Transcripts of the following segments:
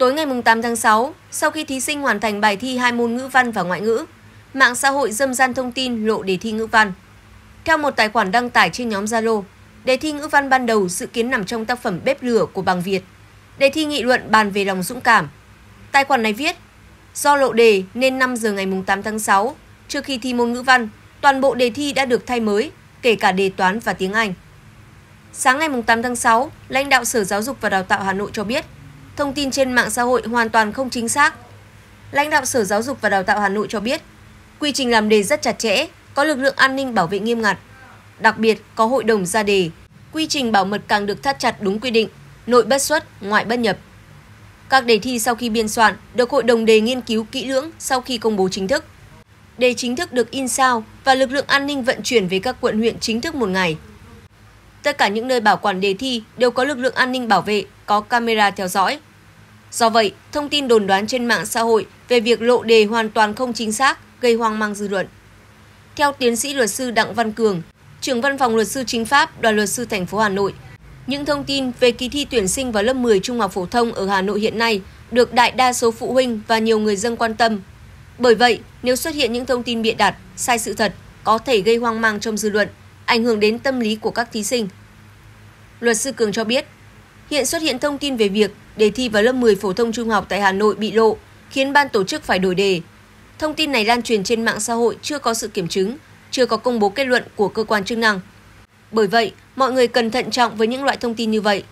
Tối ngày 8 tháng 6, sau khi thí sinh hoàn thành bài thi hai môn ngữ văn và ngoại ngữ, mạng xã hội dâm gian thông tin lộ đề thi ngữ văn. Theo một tài khoản đăng tải trên nhóm Zalo, đề thi ngữ văn ban đầu dự kiến nằm trong tác phẩm Bếp lửa của Bằng Việt. Đề thi nghị luận bàn về lòng dũng cảm. Tài khoản này viết, do lộ đề nên 5 giờ ngày 8 tháng 6, trước khi thi môn ngữ văn, toàn bộ đề thi đã được thay mới, kể cả đề toán và tiếng Anh. Sáng ngày 8 tháng 6, lãnh đạo Sở Giáo dục và Đào tạo Hà Nội cho biết, thông tin trên mạng xã hội hoàn toàn không chính xác. Lãnh đạo Sở Giáo dục và Đào tạo Hà Nội cho biết, quy trình làm đề rất chặt chẽ, có lực lượng an ninh bảo vệ nghiêm ngặt. Đặc biệt, có hội đồng ra đề, quy trình bảo mật càng được thắt chặt đúng quy định, nội bất xuất, ngoại bất nhập. Các đề thi sau khi biên soạn được hội đồng đề nghiên cứu kỹ lưỡng sau khi công bố chính thức. Đề chính thức được in sao và lực lượng an ninh vận chuyển về các quận huyện chính thức một ngày. Tất cả những nơi bảo quản đề thi đều có lực lượng an ninh bảo vệ, có camera theo dõi. Do vậy, thông tin đồn đoán trên mạng xã hội về việc lộ đề hoàn toàn không chính xác, gây hoang mang dư luận. Theo tiến sĩ luật sư Đặng Văn Cường, trưởng văn phòng luật sư chính pháp đoàn luật sư thành phố Hà Nội, những thông tin về kỳ thi tuyển sinh vào lớp 10 trung học phổ thông ở Hà Nội hiện nay được đại đa số phụ huynh và nhiều người dân quan tâm. Bởi vậy, nếu xuất hiện những thông tin bịa đặt, sai sự thật, có thể gây hoang mang trong dư luận, ảnh hưởng đến tâm lý của các thí sinh. Luật sư Cường cho biết, hiện xuất hiện thông tin về việc đề thi vào lớp 10 phổ thông trung học tại Hà Nội bị lộ, khiến ban tổ chức phải đổi đề. Thông tin này lan truyền trên mạng xã hội chưa có sự kiểm chứng, chưa có công bố kết luận của cơ quan chức năng. Bởi vậy, mọi người cần thận trọng với những loại thông tin như vậy.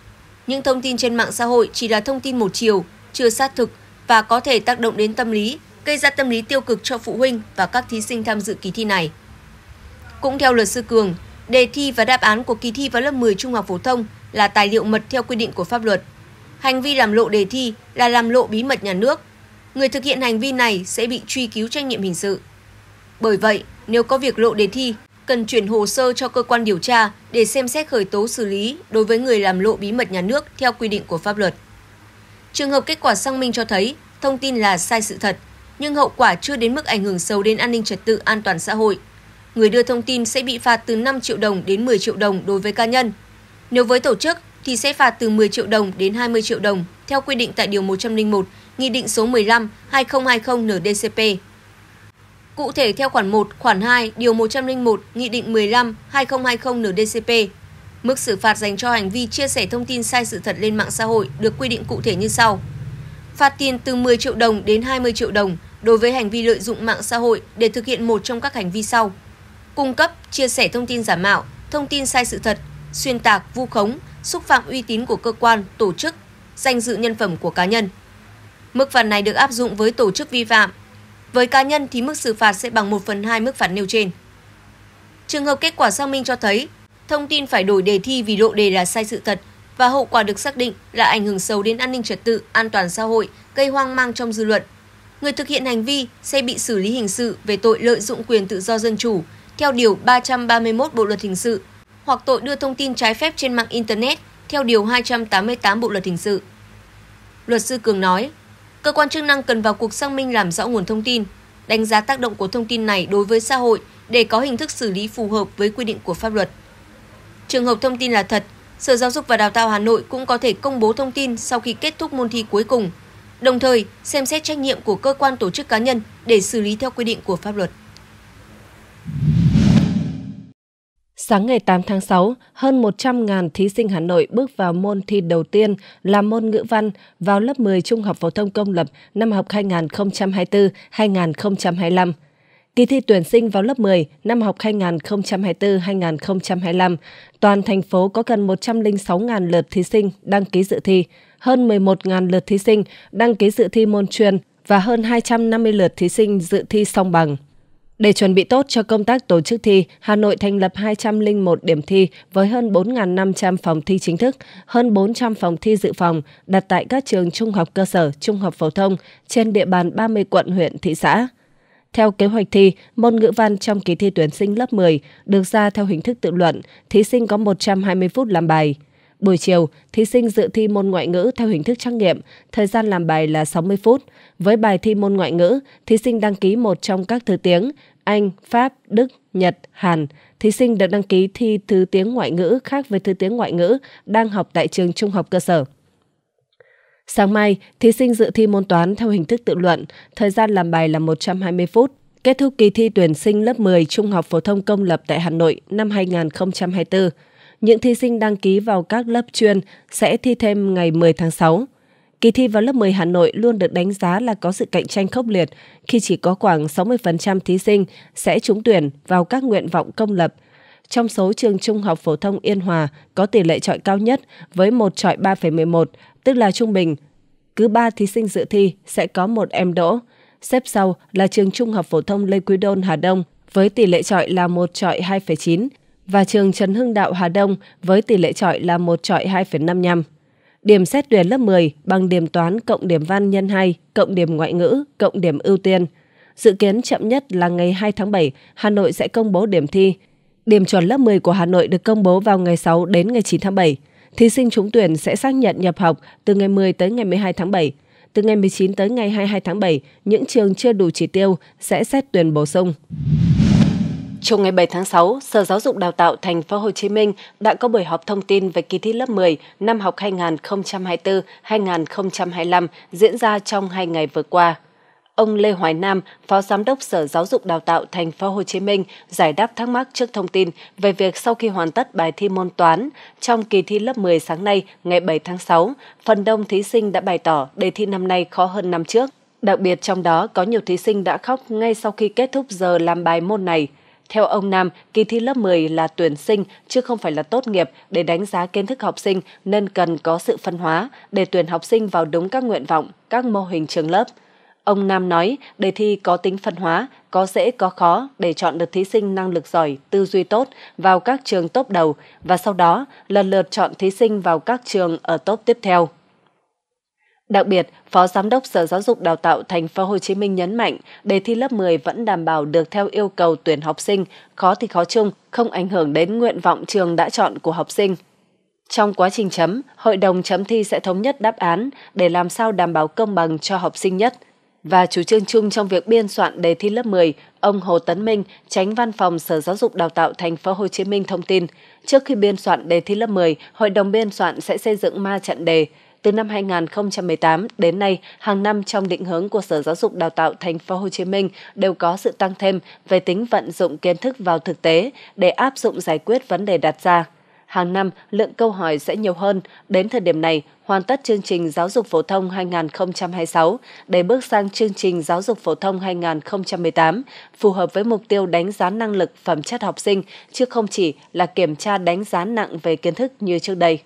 Những thông tin trên mạng xã hội chỉ là thông tin một chiều, chưa xác thực và có thể tác động đến tâm lý, gây ra tâm lý tiêu cực cho phụ huynh và các thí sinh tham dự kỳ thi này. Cũng theo luật sư Cường, đề thi và đáp án của kỳ thi vào lớp 10 trung học phổ thông là tài liệu mật theo quy định của pháp luật. Hành vi làm lộ đề thi là làm lộ bí mật nhà nước. Người thực hiện hành vi này sẽ bị truy cứu trách nhiệm hình sự. Bởi vậy, nếu có việc lộ đề thi, cần chuyển hồ sơ cho cơ quan điều tra để xem xét khởi tố xử lý đối với người làm lộ bí mật nhà nước theo quy định của pháp luật. Trường hợp kết quả xác minh cho thấy thông tin là sai sự thật, nhưng hậu quả chưa đến mức ảnh hưởng xấu đến an ninh trật tự an toàn xã hội. Người đưa thông tin sẽ bị phạt từ 5 triệu đồng đến 10 triệu đồng đối với cá nhân. Nếu với tổ chức thì sẽ phạt từ 10 triệu đồng đến 20 triệu đồng theo quy định tại Điều 101, Nghị định số 15-2020 NDCP. Cụ thể theo khoản 1, khoản 2, điều 101, Nghị định 15-2020 NDCP, mức xử phạt dành cho hành vi chia sẻ thông tin sai sự thật lên mạng xã hội được quy định cụ thể như sau. Phạt tiền từ 10 triệu đồng đến 20 triệu đồng đối với hành vi lợi dụng mạng xã hội để thực hiện một trong các hành vi sau. Cung cấp, chia sẻ thông tin giả mạo, thông tin sai sự thật, xuyên tạc, vu khống, xúc phạm uy tín của cơ quan, tổ chức, danh dự nhân phẩm của cá nhân. Mức phạt này được áp dụng với tổ chức vi phạm với cá nhân thì mức xử phạt sẽ bằng 1 phần 2 mức phạt nêu trên. Trường hợp kết quả xác minh cho thấy, thông tin phải đổi đề thi vì độ đề là sai sự thật và hậu quả được xác định là ảnh hưởng xấu đến an ninh trật tự, an toàn xã hội, gây hoang mang trong dư luận. Người thực hiện hành vi sẽ bị xử lý hình sự về tội lợi dụng quyền tự do dân chủ theo Điều 331 Bộ Luật Hình sự hoặc tội đưa thông tin trái phép trên mạng Internet theo Điều 288 Bộ Luật Hình sự. Luật sư Cường nói, cơ quan chức năng cần vào cuộc xác minh làm rõ nguồn thông tin, đánh giá tác động của thông tin này đối với xã hội để có hình thức xử lý phù hợp với quy định của pháp luật. Trường hợp thông tin là thật, Sở Giáo dục và Đào tạo Hà Nội cũng có thể công bố thông tin sau khi kết thúc môn thi cuối cùng, đồng thời xem xét trách nhiệm của cơ quan tổ chức cá nhân để xử lý theo quy định của pháp luật. Sáng ngày 8 tháng 6, hơn 100.000 thí sinh Hà Nội bước vào môn thi đầu tiên là môn ngữ văn vào lớp 10 Trung học phổ thông công lập năm học 2024-2025. Kỳ thi tuyển sinh vào lớp 10 năm học 2024-2025, toàn thành phố có gần 106.000 lượt thí sinh đăng ký dự thi, hơn 11.000 lượt thí sinh đăng ký dự thi môn chuyên và hơn 250 lượt thí sinh dự thi song bằng. Để chuẩn bị tốt cho công tác tổ chức thi, Hà Nội thành lập 201 điểm thi với hơn 4.500 phòng thi chính thức, hơn 400 phòng thi dự phòng đặt tại các trường trung học cơ sở, trung học phổ thông trên địa bàn 30 quận huyện, thị xã. Theo kế hoạch thi, môn ngữ văn trong kỳ thi tuyển sinh lớp 10 được ra theo hình thức tự luận, thí sinh có 120 phút làm bài. Buổi chiều, thí sinh dự thi môn ngoại ngữ theo hình thức trắc nghiệm, thời gian làm bài là 60 phút. Với bài thi môn ngoại ngữ, thí sinh đăng ký một trong các thứ tiếng Anh, Pháp, Đức, Nhật, Hàn. Thí sinh được đăng ký thi thứ tiếng ngoại ngữ khác với thứ tiếng ngoại ngữ đang học tại trường trung học cơ sở. Sáng mai, thí sinh dự thi môn toán theo hình thức tự luận, thời gian làm bài là 120 phút. Kết thúc kỳ thi tuyển sinh lớp 10 Trung học phổ thông công lập tại Hà Nội năm 2024. Những thí sinh đăng ký vào các lớp chuyên sẽ thi thêm ngày 10 tháng 6. Kỳ thi vào lớp 10 Hà Nội luôn được đánh giá là có sự cạnh tranh khốc liệt khi chỉ có khoảng 60% thí sinh sẽ trúng tuyển vào các nguyện vọng công lập. Trong số trường Trung học phổ thông Yên Hòa có tỷ lệ trọi cao nhất với một trọi 3,11, tức là trung bình. Cứ 3 thí sinh dự thi sẽ có một em đỗ. Xếp sau là trường Trung học phổ thông Lê Quý Đôn Hà Đông với tỷ lệ trọi là một trọi 2,9 và trường Trần Hưng Đạo Hà Đông với tỷ lệ trọi là 1 trọi 2,55. Điểm xét tuyển lớp 10 bằng điểm toán cộng điểm văn nhân 2 cộng điểm ngoại ngữ cộng điểm ưu tiên. Dự kiến chậm nhất là ngày 2 tháng 7, Hà Nội sẽ công bố điểm thi. Điểm chuẩn lớp 10 của Hà Nội được công bố vào ngày 6 đến ngày 9 tháng 7. Thí sinh trúng tuyển sẽ xác nhận nhập học từ ngày 10 tới ngày 12 tháng 7. Từ ngày 19 tới ngày 22 tháng 7, những trường chưa đủ chỉ tiêu sẽ xét tuyển bổ sung. Trong ngày 7 tháng 6, Sở Giáo dục Đào tạo Thành phố Hồ Chí Minh đã có buổi họp thông tin về kỳ thi lớp 10 năm học 2024-2025 diễn ra trong hai ngày vừa qua. Ông Lê Hoài Nam, Phó Giám đốc Sở Giáo dục Đào tạo Thành phố Hồ Chí Minh giải đáp thắc mắc trước thông tin về việc sau khi hoàn tất bài thi môn toán trong kỳ thi lớp 10 sáng nay ngày 7 tháng 6, phần đông thí sinh đã bày tỏ đề thi năm nay khó hơn năm trước. Đặc biệt trong đó có nhiều thí sinh đã khóc ngay sau khi kết thúc giờ làm bài môn này – theo ông Nam, kỳ thi lớp 10 là tuyển sinh chứ không phải là tốt nghiệp để đánh giá kiến thức học sinh nên cần có sự phân hóa để tuyển học sinh vào đúng các nguyện vọng, các mô hình trường lớp. Ông Nam nói, đề thi có tính phân hóa, có dễ có khó để chọn được thí sinh năng lực giỏi, tư duy tốt vào các trường tốt đầu và sau đó lần lượt chọn thí sinh vào các trường ở tốt tiếp theo. Đặc biệt, Phó Giám đốc Sở Giáo dục Đào tạo Thành phố Hồ Chí Minh nhấn mạnh, đề thi lớp 10 vẫn đảm bảo được theo yêu cầu tuyển học sinh, khó thì khó chung, không ảnh hưởng đến nguyện vọng trường đã chọn của học sinh. Trong quá trình chấm, hội đồng chấm thi sẽ thống nhất đáp án để làm sao đảm bảo công bằng cho học sinh nhất. Và chủ trương chung trong việc biên soạn đề thi lớp 10, ông Hồ Tấn Minh, tránh văn phòng Sở Giáo dục Đào tạo Thành phố Hồ Chí Minh thông tin, trước khi biên soạn đề thi lớp 10, hội đồng biên soạn sẽ xây dựng ma trận đề, từ năm 2018 đến nay, hàng năm trong định hướng của Sở Giáo dục Đào tạo Thành phố Hồ Chí Minh đều có sự tăng thêm về tính vận dụng kiến thức vào thực tế để áp dụng giải quyết vấn đề đặt ra. Hàng năm, lượng câu hỏi sẽ nhiều hơn. Đến thời điểm này, hoàn tất chương trình giáo dục phổ thông 2026 để bước sang chương trình giáo dục phổ thông 2018, phù hợp với mục tiêu đánh giá năng lực phẩm chất học sinh, chứ không chỉ là kiểm tra đánh giá nặng về kiến thức như trước đây.